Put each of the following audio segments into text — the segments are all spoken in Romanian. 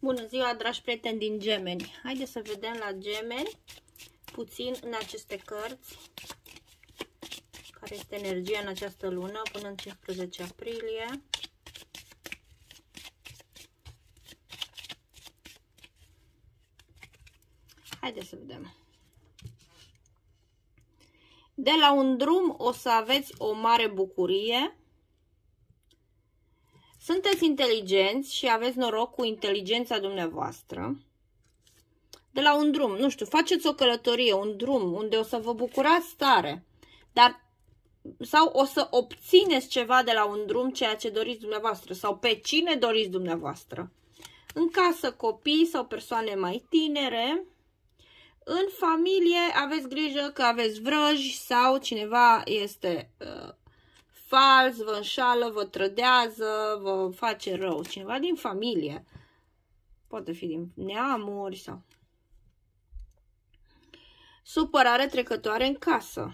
Bună ziua, dragi prieteni din Gemeni! Haideți să vedem la Gemeni puțin în aceste cărți care este energia în această lună până în 15 aprilie. Haideți să vedem. De la un drum o să aveți o mare bucurie sunteți inteligenți și aveți noroc cu inteligența dumneavoastră. De la un drum, nu știu, faceți o călătorie, un drum unde o să vă bucurați tare, dar sau o să obțineți ceva de la un drum, ceea ce doriți dumneavoastră, sau pe cine doriți dumneavoastră. În casă, copii sau persoane mai tinere. În familie aveți grijă că aveți vrăji sau cineva este uh, fals, vă înșală, vă trădează, vă face rău. Cineva din familie. Poate fi din neamuri sau... Supărare trecătoare în casă.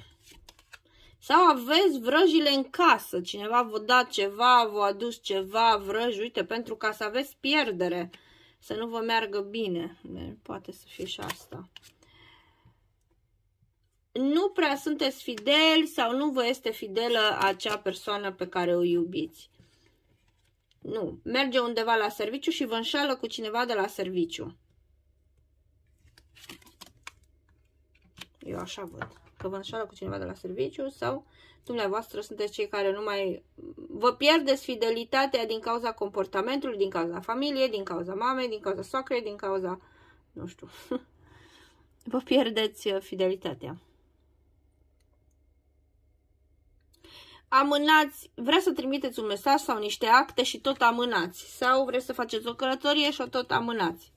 Sau aveți vrăjile în casă. Cineva vă da ceva, vă adus ceva, vrăji, uite, pentru ca să aveți pierdere. Să nu vă meargă bine. Poate să fie și asta nu prea sunteți fideli sau nu vă este fidelă acea persoană pe care o iubiți. Nu. Merge undeva la serviciu și vă înșală cu cineva de la serviciu. Eu așa văd. Că vă înșală cu cineva de la serviciu sau dumneavoastră sunteți cei care nu mai... Vă pierdeți fidelitatea din cauza comportamentului, din cauza familiei, din cauza mamei, din cauza soacrei, din cauza... Nu știu. vă pierdeți uh, fidelitatea. Amânați, vreți să trimiteți un mesaj sau niște acte și tot amânați. Sau vreți să faceți o călătorie și o tot amânați.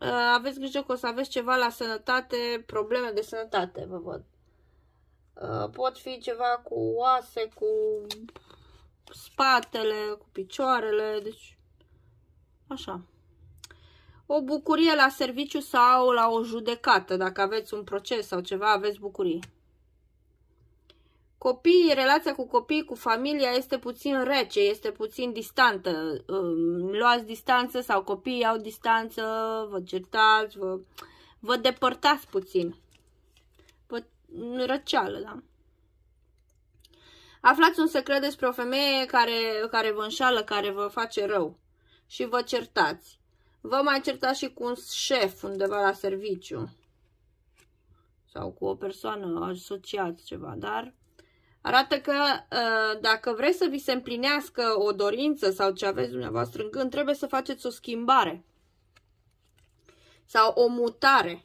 Uh, aveți grijă că o să aveți ceva la sănătate, probleme de sănătate, vă văd. Uh, pot fi ceva cu oase, cu spatele, cu picioarele, deci așa. O bucurie la serviciu sau la o judecată, dacă aveți un proces sau ceva, aveți bucurie. Copiii, relația cu copiii, cu familia este puțin rece, este puțin distantă. Luați distanță sau copiii au distanță, vă certați, vă, vă depărtați puțin. Vă răceală, da? Aflați un secret despre o femeie care, care vă înșală, care vă face rău și vă certați. Vă mai certați și cu un șef undeva la serviciu sau cu o persoană asociați ceva, dar arată că uh, dacă vreți să vi se împlinească o dorință sau ce aveți dumneavoastră în gând, trebuie să faceți o schimbare sau o mutare.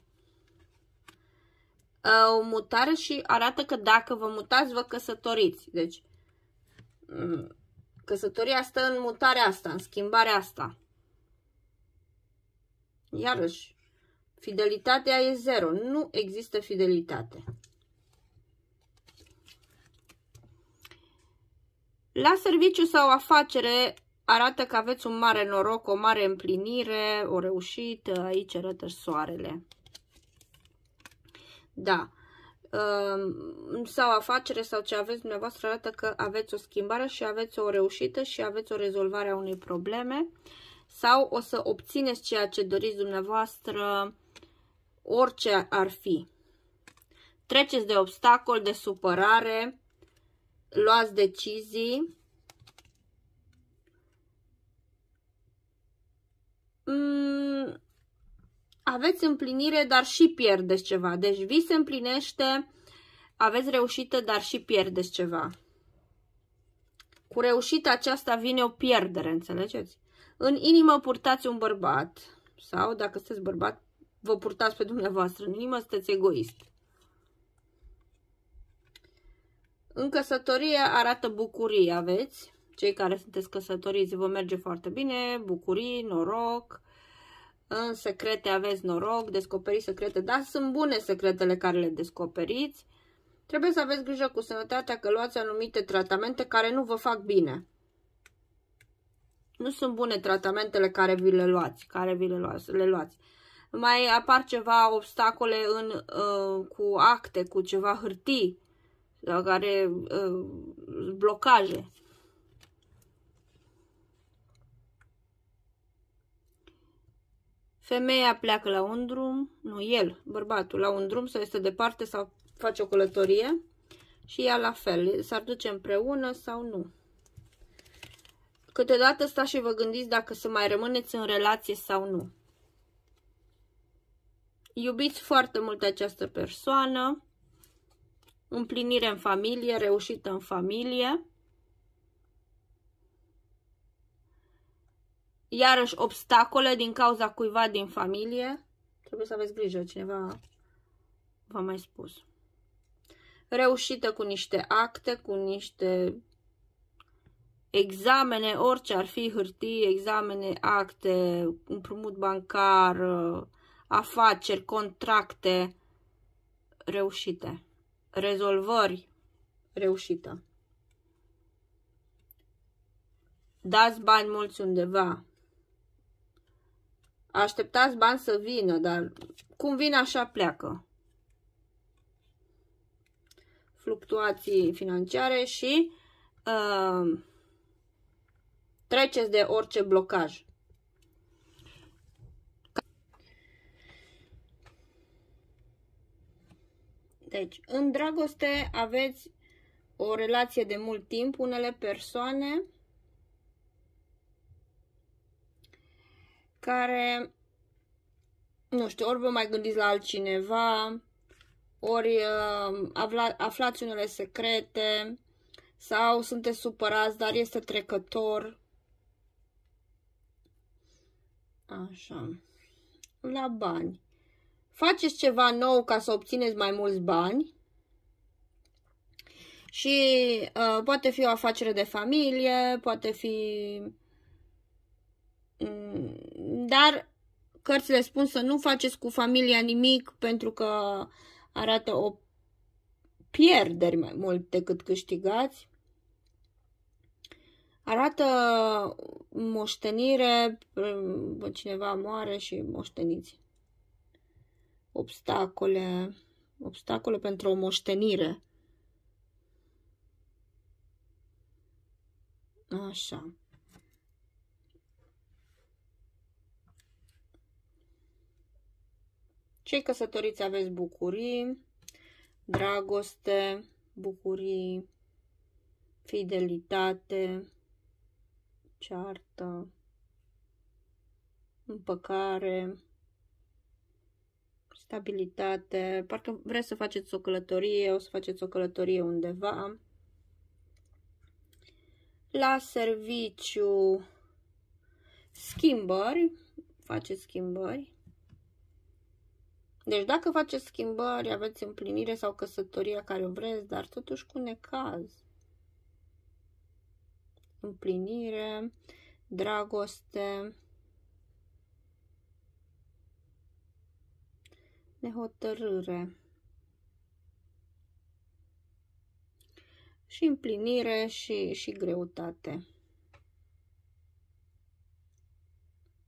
Uh, o mutare și arată că dacă vă mutați, vă căsătoriți. Deci, mm, căsătoria stă în mutarea asta, în schimbarea asta. Iarăși, fidelitatea e zero. Nu există fidelitate. La serviciu sau afacere arată că aveți un mare noroc, o mare împlinire, o reușită, aici arată soarele. Da. Sau afacere sau ce aveți dumneavoastră arată că aveți o schimbare și aveți o reușită și aveți o rezolvare a unei probleme sau o să obțineți ceea ce doriți dumneavoastră orice ar fi. Treceți de obstacol, de supărare, luați decizii. Mm, aveți împlinire, dar și pierdeți ceva. Deci vi se împlinește, aveți reușită, dar și pierdeți ceva. Cu reușita aceasta vine o pierdere, înțelegeți? În inimă purtați un bărbat sau, dacă sunteți bărbat, vă purtați pe dumneavoastră. În inimă sunteți egoist. În căsătorie arată bucurie, aveți? Cei care sunteți căsătoriți vă merge foarte bine, bucurii, noroc. În secrete aveți noroc, descoperiți secrete, dar sunt bune secretele care le descoperiți. Trebuie să aveți grijă cu sănătatea că luați anumite tratamente care nu vă fac bine. Nu sunt bune tratamentele care vi le luați, care vi le luați. Le luați. Mai apar ceva obstacole în, uh, cu acte, cu ceva hârtii care uh, blocaje. Femeia pleacă la un drum, nu el, bărbatul, la un drum sau este departe sau face o călătorie și ea la fel, s-ar duce împreună sau nu. Câteodată stați și vă gândiți dacă să mai rămâneți în relație sau nu. Iubiți foarte mult această persoană, împlinire în familie, reușită în familie. Iarăși obstacole din cauza cuiva din familie. Trebuie să aveți grijă, cineva v-a mai spus. Reușită cu niște acte, cu niște examene, orice ar fi, hârtii, examene, acte, împrumut bancar, afaceri, contracte reușite, rezolvări reușită. Dați bani mulți undeva. Așteptați bani să vină, dar cum vine așa pleacă. Fluctuații financiare și uh, treceți de orice blocaj. Deci, în dragoste aveți o relație de mult timp, unele persoane care, nu știu, ori vă mai gândiți la altcineva, ori uh, afla, aflați unele secrete, sau sunteți supărați, dar este trecător. Așa. La bani. Faceți ceva nou ca să obțineți mai mulți bani. Și uh, poate fi o afacere de familie, poate fi... Mm, dar cărțile spun să nu faceți cu familia nimic pentru că arată o pierderi mai mult decât câștigați. Arată moștenire, cineva moare și moșteniți obstacole, obstacole pentru o moștenire. Așa. Cei căsătoriți aveți bucurii, dragoste, bucurii, fidelitate, ceartă, împăcare, stabilitate, parcă vreți să faceți o călătorie, o să faceți o călătorie undeva. La serviciu, schimbări, faceți schimbări. Deci dacă faceți schimbări, aveți împlinire sau căsătoria care o vreți, dar totuși cu necaz. Împlinire, dragoste, nehotărâre și împlinire și, și greutate.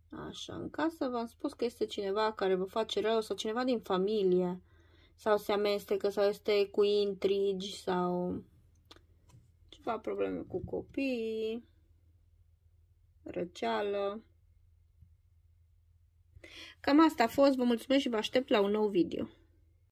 Așa, în casă v-am spus că este cineva care vă face rău sau cineva din familie sau se amestecă sau este cu intrigi sau ceva probleme cu copiii, răceală. Cam asta a fost, vă mulțumesc și vă aștept la un nou video.